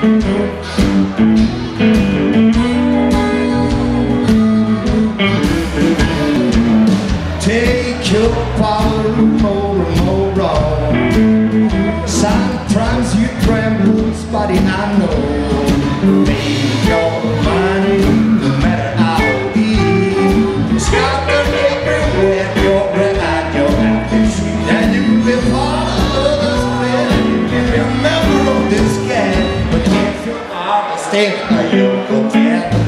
Take your power more and more wrong. Sometimes you tremble, but I know. Are you go get the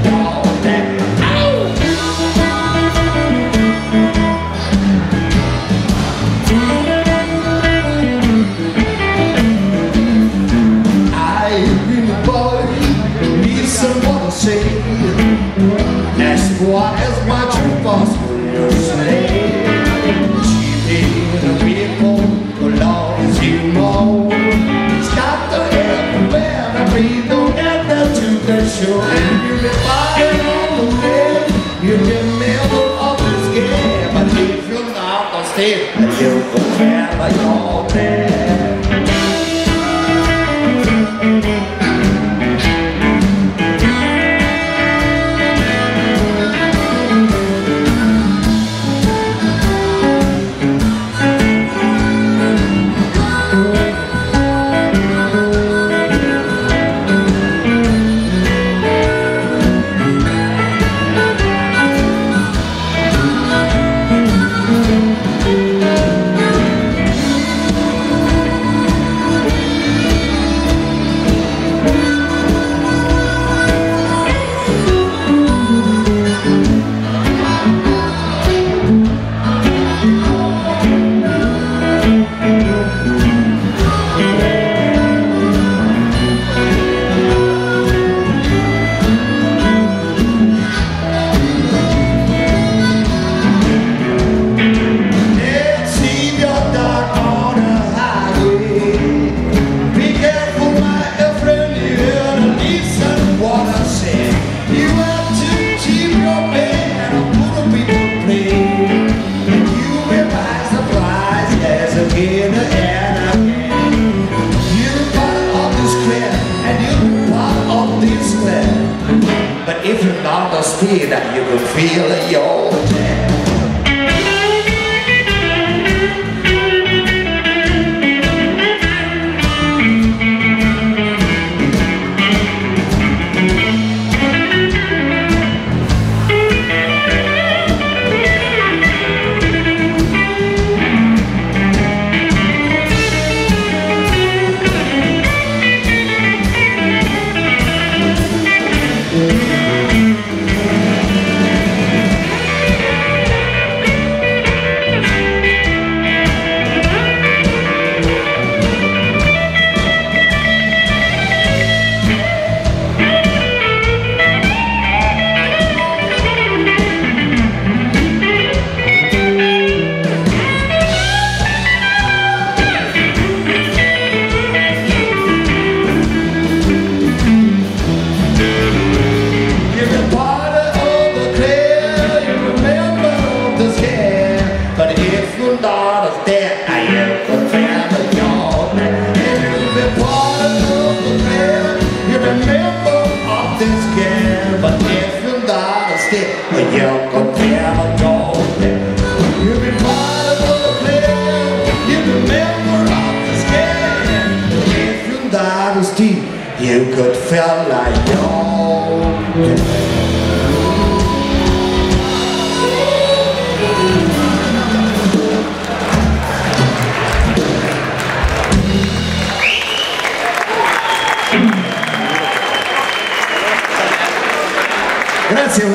a need someone say. That's why as my true boss will say. The middle of this game. But if you're not on stage, But if you're not a speed, you will feel your jam. You're a dead, I am a fan of your man. You're a part of the club, you're a member of scam. But if you're not a you're a of man. You're a part of the you're a of the scam. But if you're a stick, you could feel like your Давайте.